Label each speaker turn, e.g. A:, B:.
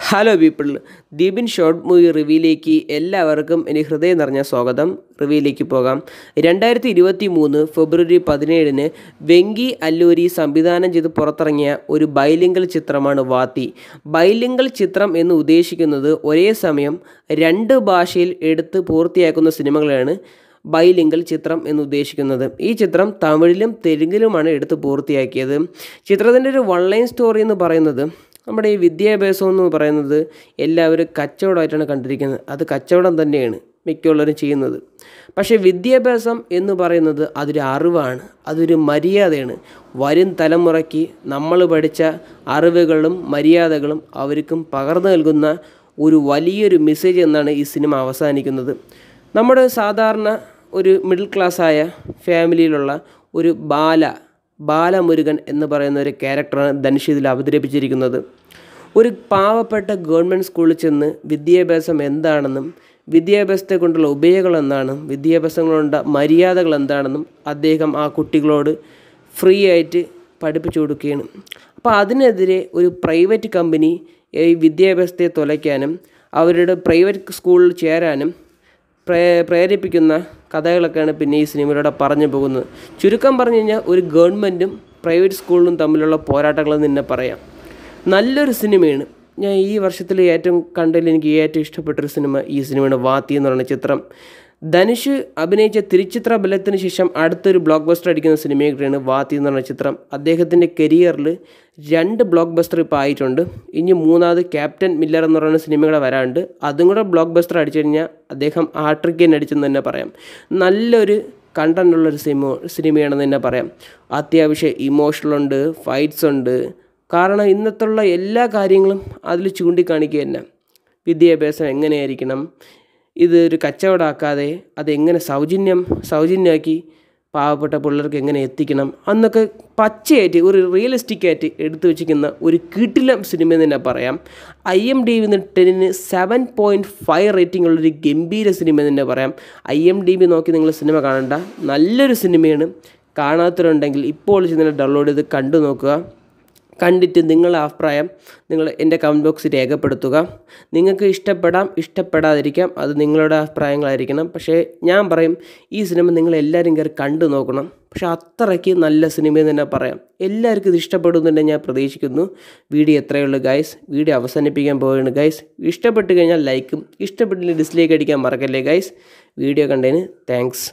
A: Hello people ദീപിൻ short movie റിവ്യൂയിലേക്ക് എല്ലാവർക്കും എന്റെ ഹൃദയം നിറഞ്ഞ സ്വാഗതം. റിവ്യൂയിലേക്ക് പോകാം. രണ്ടായിരത്തി ഇരുപത്തി മൂന്ന് ഫെബ്രുവരി പതിനേഴിന് വെങ്കി അല്ലൂരി സംവിധാനം ചെയ്ത് പുറത്തിറങ്ങിയ ഒരു ബൈലിംഗൽ ചിത്രമാണ് വാത്തി. ബൈലിംഗൽ ചിത്രം എന്ന് ഉദ്ദേശിക്കുന്നത് ഒരേ സമയം രണ്ട് ഭാഷയിൽ എടുത്ത് പൂർത്തിയാക്കുന്ന സിനിമകളാണ് ബൈലിംഗൽ ചിത്രം എന്ന് ഉദ്ദേശിക്കുന്നത്. ഈ ചിത്രം തമിഴിലും തെലുങ്കിലുമാണ് എടുത്ത് പൂർത്തിയാക്കിയത്. ചിത്രത്തിന്റെ ഒരു വൺ ലൈൻ സ്റ്റോറി എന്ന് പറയുന്നത് നമ്മുടെ ഈ വിദ്യാഭ്യാസം എന്ന് പറയുന്നത് എല്ലാവരും കച്ചവടമായിട്ടാണ് കണ്ടിരിക്കുന്നത്. അത് കച്ചവടം തന്നെയാണ് മിക്കുള്ളവരും ചെയ്യുന്നത്. പക്ഷേ വിദ്യാഭ്യാസം എന്ന് പറയുന്നത് അതൊരു അറിവാണ് അതൊരു മര്യാദയാണ്. വരും തലമുറയ്ക്ക് നമ്മൾ പഠിച്ച അറിവുകളും മര്യാദകളും അവർക്കും പകർന്നു നൽകുന്ന ഒരു വലിയൊരു മെസ്സേജ് എന്നാണ് ഈ സിനിമ അവസാനിക്കുന്നത്. നമ്മുടെ സാധാരണ ഒരു മിഡിൽ ക്ലാസ്സായ ഫാമിലിയിലുള്ള ഒരു ബാല ബാലമുരുകൻ എന്ന് പറയുന്ന ഒരു ക്യാരക്ടറാണ് ധനുഷ് ഇതിൽ അവതരിപ്പിച്ചിരിക്കുന്നത്. ഒരു പാവപ്പെട്ട ഗവൺമെന്റ് സ്കൂളിൽ ചെന്ന് വിദ്യാഭ്യാസം എന്താണെന്നും വിദ്യാഭ്യാസത്തെ കൊണ്ടുള്ള ഉപയോഗങ്ങൾ എന്താണെന്നും വിദ്യാഭ്യാസം കൊണ്ട മര്യാദകൾ എന്താണെന്നും അദ്ദേഹം ആ കുട്ടികളോട് ഫ്രീ ആയിട്ട് പഠിപ്പിച്ചു കൊടുക്കുകയാണ്. അപ്പോൾ അതിനെതിരെ ഒരു പ്രൈവറ്റ് കമ്പനി ഈ വിദ്യാഭ്യാസത്തെ തുലയ്ക്കാനും അവരുടെ പ്രൈവറ്റ് സ്കൂളിൽ ചേരാനും പ്രേ പ്രേരിപ്പിക്കുന്ന കഥകളൊക്കെയാണ് പിന്നെ ഈ സിനിമയിലൂടെ പറഞ്ഞു പോകുന്നത്. ചുരുക്കം പറഞ്ഞു കഴിഞ്ഞാൽ ഒരു ഗവൺമെന്റും പ്രൈവറ്റ് സ്കൂളിലും തമ്മിലുള്ള പോരാട്ടങ്ങളെന്ന് തന്നെ പറയാം. നല്ലൊരു സിനിമയാണ്. ഞാൻ ഈ വർഷത്തിൽ ഏറ്റവും കണ്ടതിൽ എനിക്ക് ഏറ്റവും ഇഷ്ടപ്പെട്ടൊരു സിനിമ ഈ സിനിമയാണ് വാത്തി എന്ന് പറയുന്ന ചിത്രം. ധനുഷ് അഭിനയിച്ച തിരുച്ചിത്ര ബലത്തിന് ശേഷം അടുത്തൊരു ബ്ലോക്ക് ബസ്റ്റർ അടിക്കുന്ന സിനിമയൊക്കെയാണ് വാത്തി എന്ന് പറഞ്ഞ ചിത്രം. അദ്ദേഹത്തിന്റെ കരിയറിൽ രണ്ട് ബ്ലോക്ക് ബസ്റ്റർ ഇപ്പോൾ ആയിട്ടുണ്ട്. ഇനി മൂന്നാമത് ക്യാപ്റ്റൻ മില്ലർ എന്ന് പറയുന്ന സിനിമകളെ വരാണ്ട് അതും കൂടെ ബ്ലോക്ക് ബസ്റ്റർ അടിച്ചു കഴിഞ്ഞാൽ അദ്ദേഹം ആട്രിക് തന്നെ അടിച്ചെന്ന് തന്നെ പറയാം. നല്ലൊരു കണ്ടന്റുള്ളൊരു സിനിമ സിനിമയാണെന്ന് തന്നെ പറയാം. അത്യാവശ്യം ഇമോഷണലുണ്ട് ഫൈറ്റ്സ് ഉണ്ട്. കാരണം ഇന്നത്തുള്ള എല്ലാ കാര്യങ്ങളും അതിൽ ചൂണ്ടിക്കാണിക്കുക തന്നെ. വിദ്യാഭ്യാസം എങ്ങനെയായിരിക്കണം? ഇത് ഒരു കച്ചവടമാക്കാതെ അതെങ്ങനെ സൗജന്യം സൗജന്യമാക്കി പാവപ്പെട്ട പിള്ളേർക്ക് എങ്ങനെ എത്തിക്കണം? അന്നൊക്കെ പച്ചയായിട്ട് ഒരു റിയലിസ്റ്റിക്കായിട്ട് എടുത്തു വെച്ചിരിക്കുന്ന ഒരു കിടിലം സിനിമ തന്നെ പറയാം. ഐ എം ഡി വിന്ന് ടെന്നിന് സെവൻ പോയിന്റ് ഫൈവ് റേറ്റിംഗ് ഉള്ളൊരു ഗംഭീര സിനിമ തന്നെ പറയാം. ഐ എം ഡി ബി നോക്കി നിങ്ങൾ സിനിമ കാണണ്ട. നല്ലൊരു സിനിമയാണ് കാണാത്തവരുണ്ടെങ്കിൽ ഇപ്പോൾ ചെന്ന് ഡൗൺലോഡ് ചെയ്ത് കണ്ടു നോക്കുക. കണ്ടിട്ട് നിങ്ങളുടെ അഭിപ്രായം നിങ്ങൾ എന്റെ കമന്റ് ബോക്സിൽ രേഖപ്പെടുത്തുക. നിങ്ങൾക്ക് ഇഷ്ടപ്പെടാം ഇഷ്ടപ്പെടാതിരിക്കാം അത് നിങ്ങളുടെ അഭിപ്രായങ്ങളായിരിക്കണം. പക്ഷേ ഞാൻ പറയും ഈ സിനിമ നിങ്ങൾ എല്ലാവരും കയറി കണ്ടു നോക്കണം. പക്ഷേ അത്രയ്ക്ക് നല്ല സിനിമയെന്ന് തന്നെ പറയാം. എല്ലാവർക്കും ഇത് ഇഷ്ടപ്പെടുന്നുണ്ടെന്ന് ഞാൻ പ്രതീക്ഷിക്കുന്നു. വീഡിയോ എത്രയേ ഉള്ളൂ ഗൈസ് വീഡിയോ അവസാനിപ്പിക്കാൻ പോവുകയാണ് ഗൈസ് ഇഷ്ടപ്പെട്ട് കഴിഞ്ഞാൽ ലൈക്കും ഇഷ്ടപ്പെട്ടില്ലെങ്കിൽ ഡിസ്ലൈക്ക് അടിക്കാൻ മറക്കല്ലേ ഗൈസ് വീഡിയോ കണ്ടതിന് താങ്ക്സ്